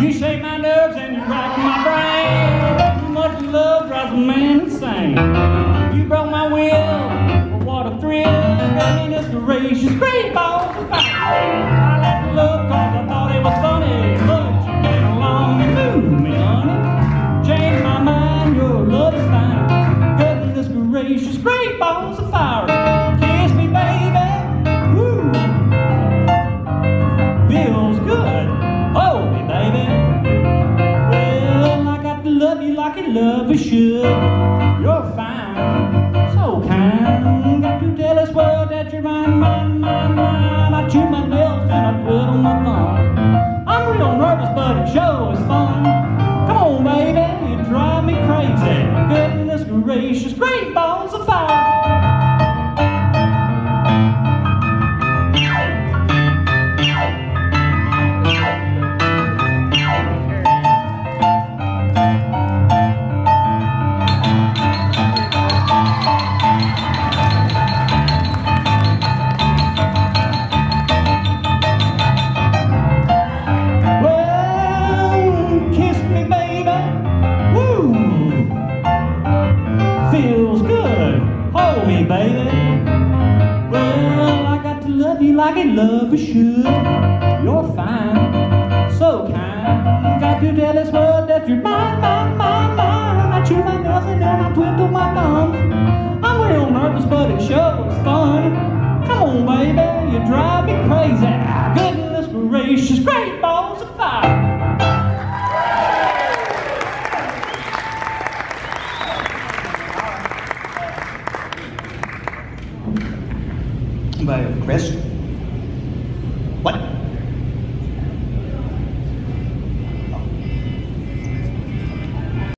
You shake my nerves and you rock my brain. Too much love drives a man insane. You broke my will, what a thrill. Goodness gracious, great balls of fire. I let the love cause I thought it was funny. But you came along and moved me, honey. Changed my mind, your love is fine. Gracious, great balls of like a lover should. You're fine, so kind. Got to tell this world that you're mine, mine, mine, mine. I chew my nails and I put on my thumb. I'm real nervous, but it sure is fun. Come on, baby, you drive me crazy. Goodness gracious, great balls of fire. Feels good. Hold me, baby. Well, I got to love you like a lover should. You're fine, so kind. Got to tell this world that you're mine, mine, mine, mine. I chew my nails and then I twiddle my thumbs. I'm real nervous, but it sure is fun. Come on, baby, you drive me crazy. Goodness gracious, great by request. What?